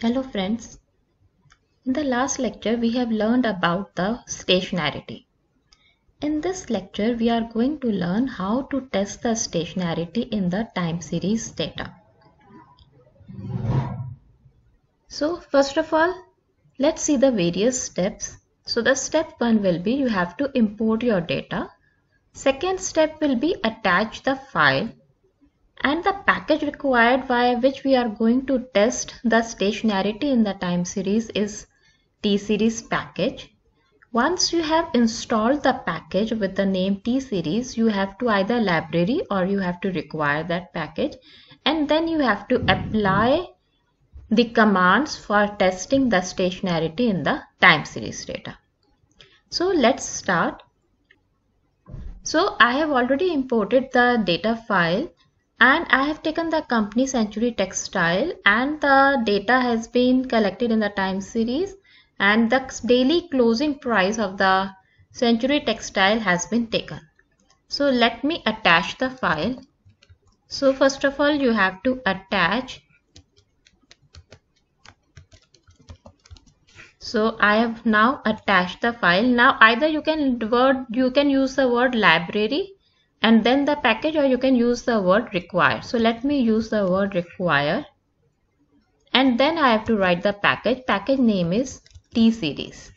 Hello friends. In the last lecture we have learned about the stationarity. In this lecture we are going to learn how to test the stationarity in the time series data. So first of all let's see the various steps. So the step 1 will be you have to import your data. Second step will be attach the file and the package required by which we are going to test the stationarity in the time series is t-series package. Once you have installed the package with the name t-series, you have to either library or you have to require that package and then you have to apply the commands for testing the stationarity in the time series data. So let's start. So I have already imported the data file and I have taken the company Century Textile and the data has been collected in the time series and the daily closing price of the Century Textile has been taken. So let me attach the file. So first of all you have to attach so I have now attached the file now either you can word you can use the word library and then the package or you can use the word require. So let me use the word require and then I have to write the package. Package name is T-series.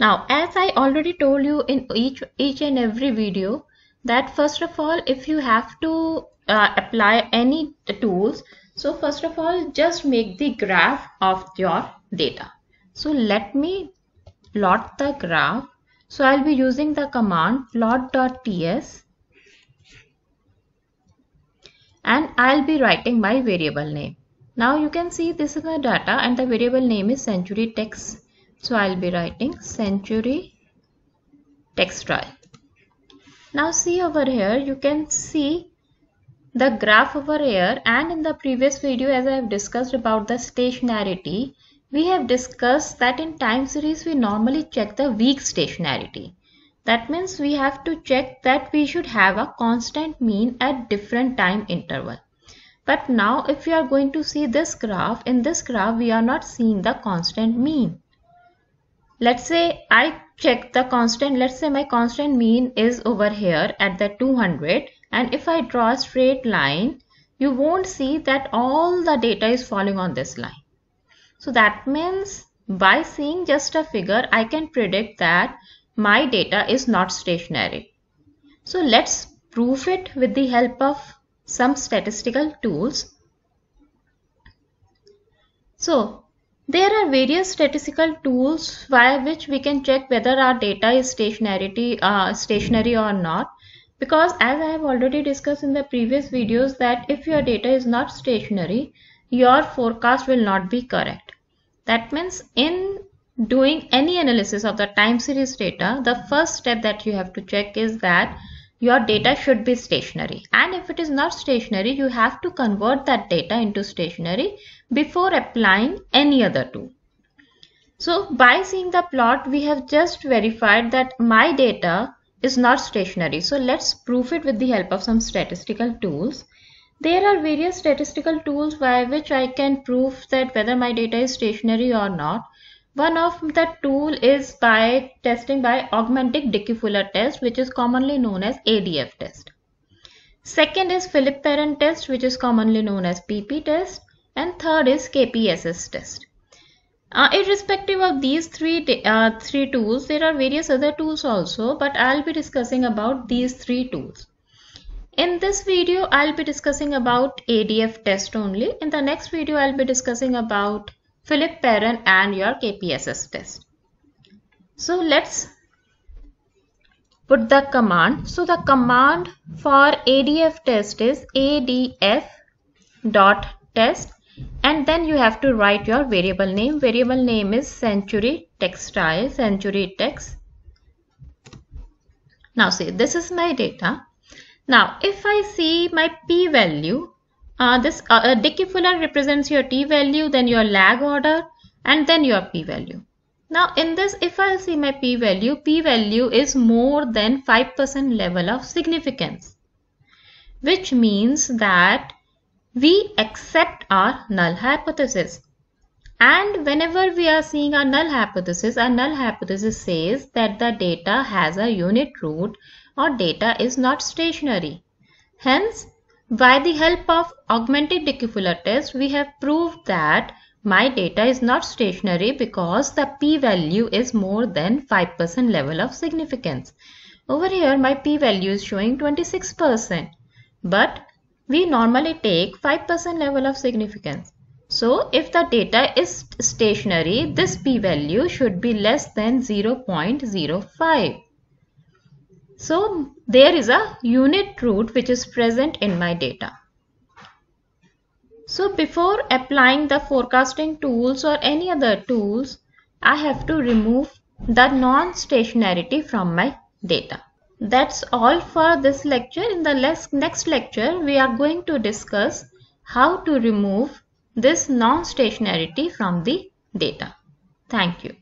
Now as I already told you in each, each and every video that first of all if you have to uh, apply any tools so first of all just make the graph of your data. So let me plot the graph so I'll be using the command plot.ts and I'll be writing my variable name. Now you can see this is the data and the variable name is century text. So I'll be writing century textile. Now see over here you can see the graph over here and in the previous video as I have discussed about the stationarity we have discussed that in time series we normally check the weak stationarity. That means we have to check that we should have a constant mean at different time interval. But now if we are going to see this graph, in this graph we are not seeing the constant mean. Let's say I check the constant, let's say my constant mean is over here at the 200 and if I draw a straight line, you won't see that all the data is falling on this line. So that means by seeing just a figure, I can predict that my data is not stationary. So let's prove it with the help of some statistical tools. So there are various statistical tools via which we can check whether our data is stationary, uh, stationary or not. Because as I have already discussed in the previous videos that if your data is not stationary, your forecast will not be correct. That means in doing any analysis of the time series data, the first step that you have to check is that your data should be stationary. And if it is not stationary, you have to convert that data into stationary before applying any other tool. So by seeing the plot, we have just verified that my data is not stationary. So let's prove it with the help of some statistical tools. There are various statistical tools by which I can prove that whether my data is stationary or not. One of the tool is by testing by augmented Dickey-Fuller test which is commonly known as ADF test. Second is Philip-Perron test which is commonly known as PP test and third is KPSS test. Uh, irrespective of these three uh, three tools, there are various other tools also, but I'll be discussing about these three tools. In this video, I'll be discussing about ADF test only. In the next video, I'll be discussing about Philip Perron and your KPSS test. So let's put the command. So the command for ADF test is ADF dot test and then you have to write your variable name. Variable name is century textile, century text. Now see, this is my data now, if I see my p-value, uh, this uh, Dickey-Fuller represents your t-value, then your lag order, and then your p-value. Now, in this, if I see my p-value, p-value is more than 5% level of significance, which means that we accept our null hypothesis. And whenever we are seeing a null hypothesis, a null hypothesis says that the data has a unit root or data is not stationary. Hence, by the help of augmented Dickey-Fuller test, we have proved that my data is not stationary because the p-value is more than 5% level of significance. Over here, my p-value is showing 26%. But we normally take 5% level of significance. So if the data is stationary, this p-value should be less than 0.05. So there is a unit root which is present in my data. So before applying the forecasting tools or any other tools, I have to remove the non-stationarity from my data. That's all for this lecture. In the next lecture, we are going to discuss how to remove this non-stationarity from the data. Thank you.